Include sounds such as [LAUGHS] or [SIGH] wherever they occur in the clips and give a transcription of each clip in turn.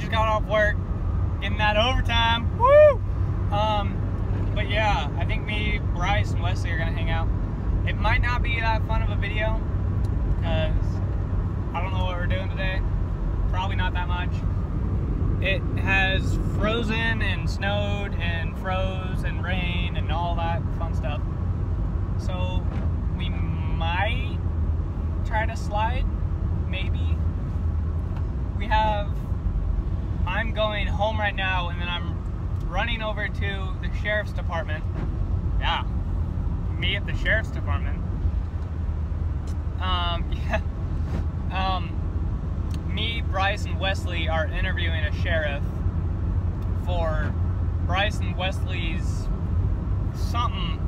just got off work, getting that overtime. Woo! Um, but yeah, I think me, Bryce, and Wesley are gonna hang out. It might not be that fun of a video because I don't know what we're doing today. Probably not that much. It has frozen and snowed and froze and rain and all that fun stuff. So we might try to slide, maybe. We have, I'm going home right now and then I'm running over to the sheriff's department. Yeah, me at the sheriff's department. Um, [LAUGHS] yeah. Um, me, Bryce, and Wesley are interviewing a sheriff for Bryce and Wesley's something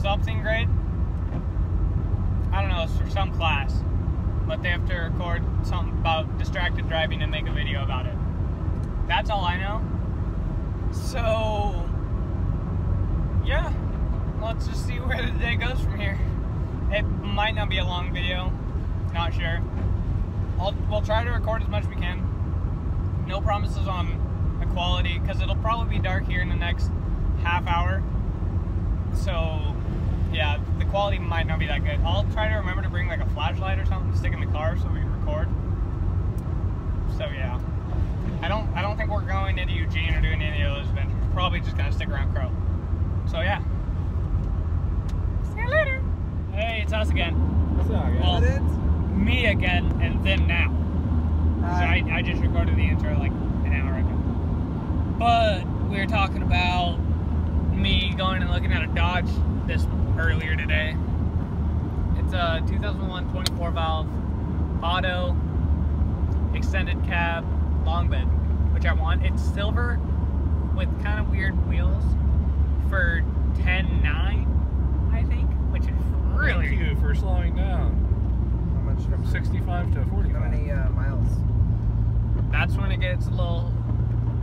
something grade. I don't know, it's for some class. But they have to record something about distracted driving and make a video about it. That's all I know. So yeah, let's just see where the day goes from here. It might not be a long video, not sure. I'll, we'll try to record as much as we can. No promises on the quality because it'll probably be dark here in the next half hour. So, yeah, the quality might not be that good. I'll try to remember to bring like a flashlight or something to stick in the car so we can record. So yeah, I don't I don't think we're going into Eugene or doing any of those adventures. Probably just gonna stick around Crow. So yeah. See you later. Hey, it's us again. What's up, guys? Well, that it? me again and then now. So I, I just recorded the intro like an hour ago. But we were talking about me going and looking at a Dodge this earlier today. It's a 2001 24 valve auto extended cab long bed, which I want. It's silver with kind of weird wheels for 10.9, I think, which is really Thank you for slowing down How much? from 65 to 45. How many uh, miles? That's when it gets a little,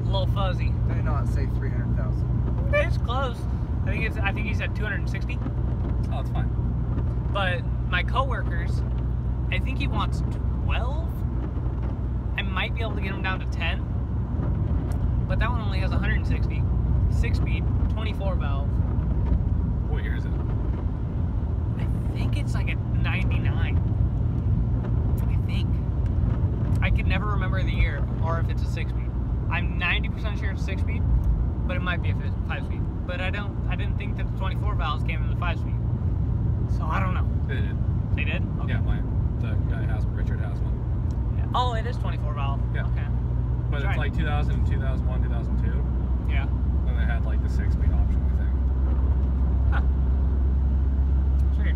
a little fuzzy. Did I not say 300,000? It's close. I think it's. I think he said 260. Oh, it's fine. But my coworkers, I think he wants 12. I might be able to get him down to 10. But that one only has 160, six speed, 24 valve. What year is it? I think it's like a 99. I think. I could never remember the year or if it's a six speed. I'm 90% sure it's six speed, but it might be a five speed. But I don't. I didn't think that the 24 valves came in the five speed. So I don't know. They did. They did. Okay. Yeah, my the guy has Richard has one, Yeah. Oh, it is 24 valve. Yeah. Okay. but it's right. like 2000, 2001, 2002. Yeah. And they had like the six speed option, I think. Huh. Sweet.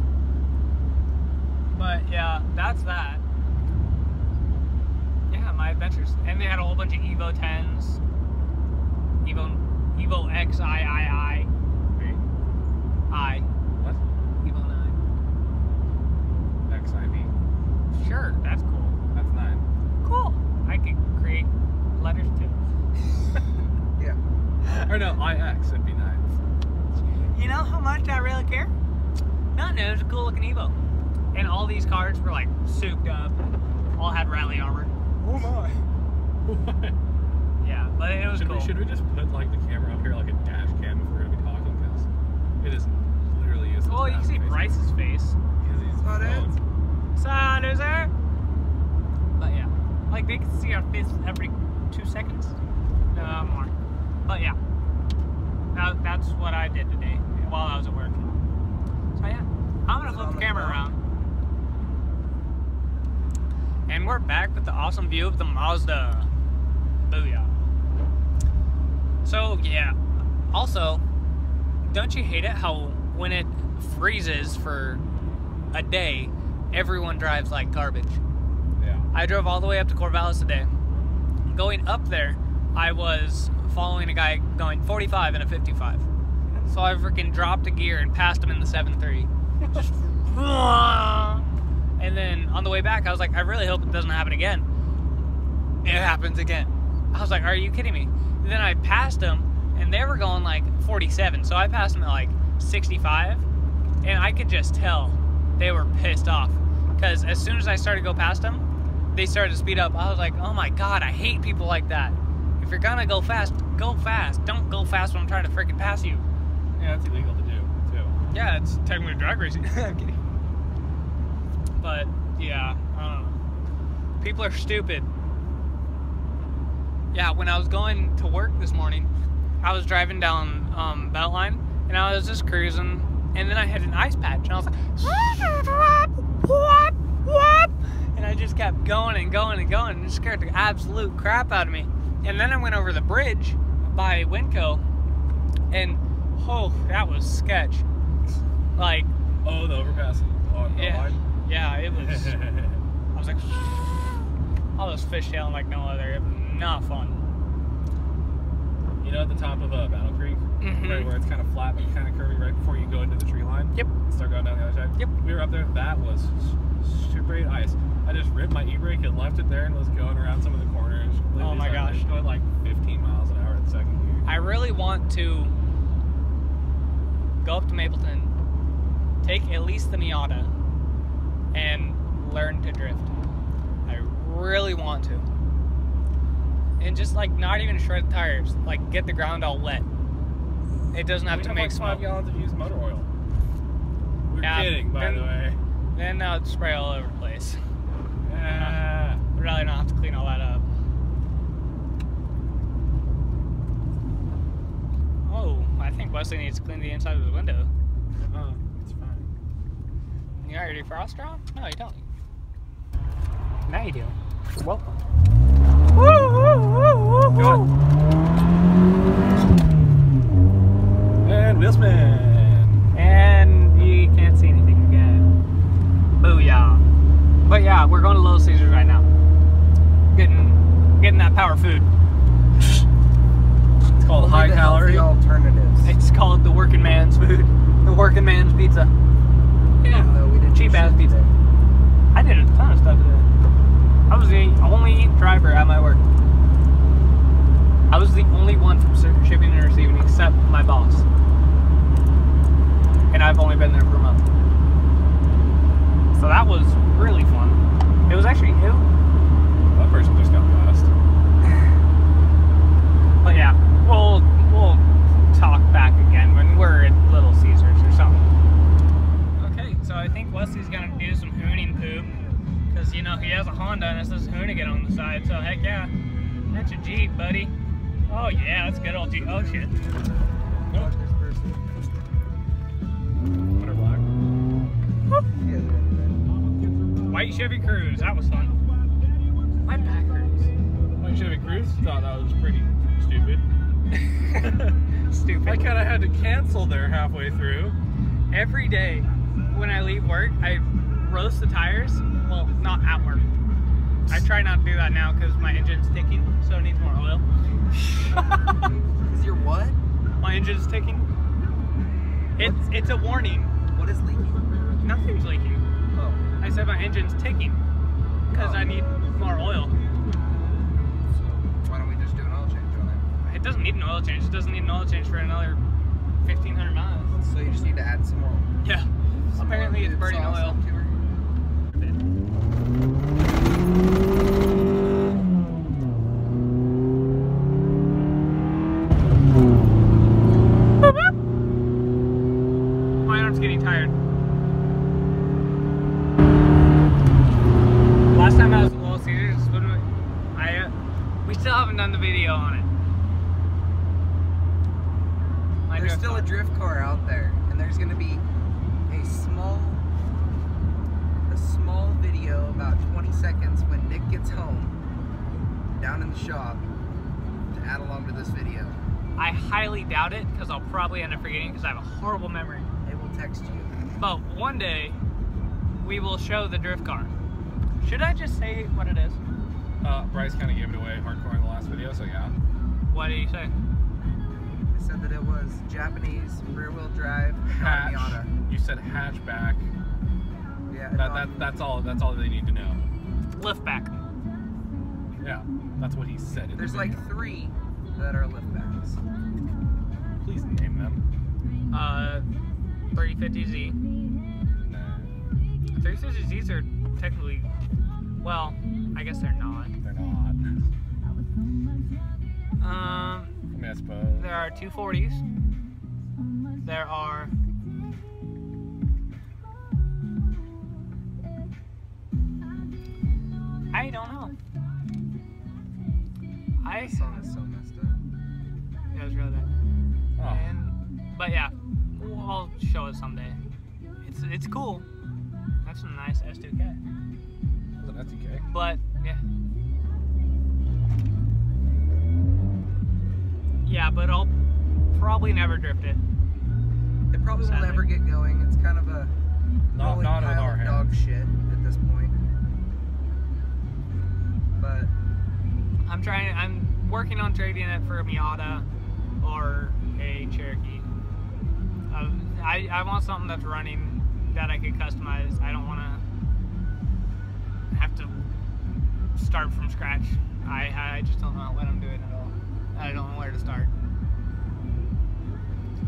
But yeah, that's that. Yeah, my adventures. And they had a whole bunch of Evo 10s. Evo Evo XIII. I. what? Evo 9. XIV. Sure, that's cool. That's nine. Cool. I could create letters too. [LAUGHS] Yeah. Or no, IX would be nine. You know how much I really care? No, no, it was a cool looking Evo. And all these cars were like souped up, all had rally armor. Oh my. [LAUGHS] Yeah, but it was should, cool. we, should we just put like the camera up here like a dash cam if we're gonna be talking? Because it is literally useless. Well, you can see Bryce's face. Because he's Oh, Is there? But yeah, like they can see our face every two seconds. No, uh, more. But yeah, that, that's what I did today while I was at work. So yeah, I'm gonna flip the camera around. And we're back with the awesome view of the Mazda. Booyah. So yeah, also, don't you hate it how when it freezes for a day, everyone drives like garbage? Yeah. I drove all the way up to Corvallis today. Going up there, I was following a guy going 45 and a 55. So I freaking dropped a gear and passed him in the 7.3. Just, [LAUGHS] and then on the way back, I was like, I really hope it doesn't happen again. It happens again. I was like, are you kidding me? And then I passed them, and they were going like 47. So I passed them at like 65, and I could just tell they were pissed off. Because as soon as I started to go past them, they started to speed up. I was like, oh my god, I hate people like that. If you're gonna go fast, go fast. Don't go fast when I'm trying to freaking pass you. Yeah, it's illegal to do too. Yeah, it's technically drag racing. [LAUGHS] I'm kidding. But yeah, I don't know. People are stupid. Yeah, when I was going to work this morning, I was driving down um, Beltline and I was just cruising, and then I hit an ice patch, and I was like, whoop, whoop, and I just kept going and going and going, and it scared the absolute crap out of me. And then I went over the bridge by Winco, and oh, that was sketch. Like, Oh, the overpass. Oh, yeah, line? yeah, it was. I was like, [SIGHS] I was fishtailing like no other. It was not fun. you know, at the top of uh, Battle Creek, Mhm. right where it's kind of flat but kind of curvy right before you go into the tree line. Yep. Start going down the other side. Yep. We were up there. That was s- super great ice. I just ripped my e-brake and left it there and was going around some of the corners. Oh my Literally, gosh. I was going like 15 miles an hour in second gear. I really want to go up to Mapleton, take at least the Miata, and learn to drift. I really want to. And just like not even shred the tires, like get the ground all wet. It doesn't have we to have make like five smoke. gallons of used motor oil. We're Yeah, kidding, by then- the way. Then now it's spray all over the place. Yeah. I'd rather not have to clean all that up. Oh, I think Wesley needs to clean the inside of his window. Oh, it's fine. You got your defrost on? No, you don't. Now you do. You're welcome. Go on. And wheel spin. And you can't see anything again. Booyah. But yeah, we're going to Little Caesars right now. Getting getting that power food. It's called high Only calorie. alternatives. It's called the working man's food. The working man's pizza. Yeah. We didn't Cheap ass pizza. today. I did a ton of stuff today. I was the only driver at my work. I was the only one from shipping and receiving except my boss. And I've only been there for a month. So that was really fun. It was actually it, That person just got passed. but yeah, we'll we'll talk back again when we're at Little Caesars or something. Okay, so I think Wesley's gonna do some hooning poop because you know he has a Honda and it says Hoonigan on the side. So heck yeah, that's a Jeep, buddy. Oh yeah, that's good old Jeep. Oh shit. Watch this person. White Chevy Cruze, that was fun. My back hurts. My Chevy Cruze thought that was pretty stupid. [LAUGHS] Stupid. I kind of had to cancel there halfway through. every day when I leave work, I roast the tires. Well, not at work. I try not to do that now because my engine's ticking, so it needs more oil. there. [LAUGHS] [LAUGHS] Is your what? My engine's ticking. It's it's a warning. What is leaking? Nothing's leaking. Oh. I said my engine's ticking because I need more oil. So why don't we just do an oil change on it? It doesn't need an oil change. It doesn't need an oil change for another 1,500 miles. So you just need to add some more. Yeah. some Apparently more it's burning oil. up to her. My arm's getting tired. Last time I was at Little Caesars, when we, I uh, we still haven't done the video on it. My There's drift still a car. drift car out there, and there's gonna be a small, a small video about 20 seconds when gets home, down in the shop, to add along to this video. I highly doubt it because I'll probably end up forgetting because I have a horrible memory. It will text you. But one day, we will show the drift car. Should I just say what it is? Uh, Bryce kind of gave it away hardcore in the last video, so yeah. What did you say? It said that it was Japanese rear-wheel drive Hatch. Miata. You said hatchback. Yeah, That, that that's all. That's all they need to know. Lift back. Yeah, that's what he said. In There's the like three that are liftbacks. Please name them. Uh, 350Z. Nah. 350Zs are technically Well, I guess they're not. They're not. Um, I mean, I suppose. there are 240s. There are. I don't know. I This song is so messed up. yeah, it was really bad. Oh, And, but yeah, we'll I'll show it someday. It's it's cool. That's a nice S2K. that's okay. But yeah. Yeah, but I'll probably never drift it. It probably Sadly. will never get going. It's kind of a Not, rolling not with our of hands. dog shit I'm trying. I'm working on trading it for a Miata or a Cherokee. Um, I I want something that's running that I could customize. I don't want to have to start from scratch. I I just don't know what I'm doing at all. I don't know where to start.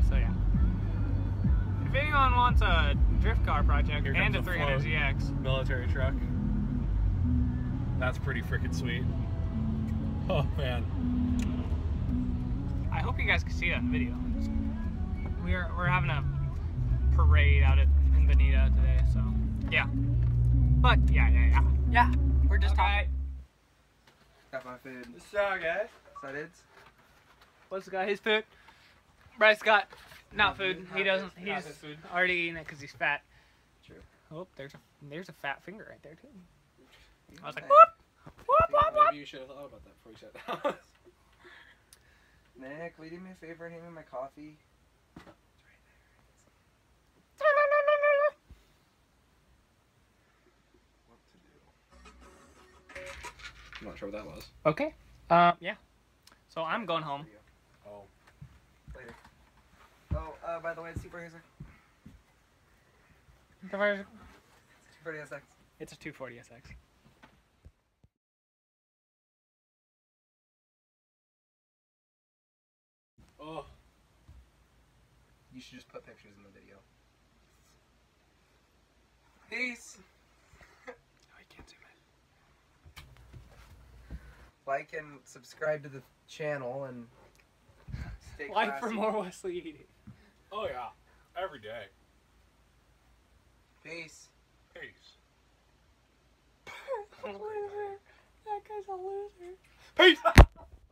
So yeah. If anyone wants a drift car project Here and a comes a 300ZX, Military truck. That's pretty freaking sweet. [LAUGHS] Oh man. I hope you guys can see that in video. We're we're having a parade out at in Bonita today, so yeah. But yeah, yeah, yeah, yeah. We're just talking. got my food. So guys. Excited? What's the guy? His food. Bryce got not Not food. He doesn't. He's food. already eating it because he's fat. True. Oh, there's a there's a fat finger right there too. I was like, whoop. Maybe you should have thought about that before you said that. [LAUGHS] Nick, will you do me a favor and hand me my coffee? What to do? I'm not sure what that was. Okay. Uh, yeah. So I'm going home. Oh. Later. Oh, uh, by the way, it's Super Hazer. Super SX. It's a 240 SX. Oh. You should just put pictures in the video. Peace. [LAUGHS] I can't zoom in. Like and subscribe to the channel and stay [LAUGHS] Like for more Wesley eating. Oh yeah. Every day. Peace. Peace. loser. [LAUGHS] That guy's a loser. Peace.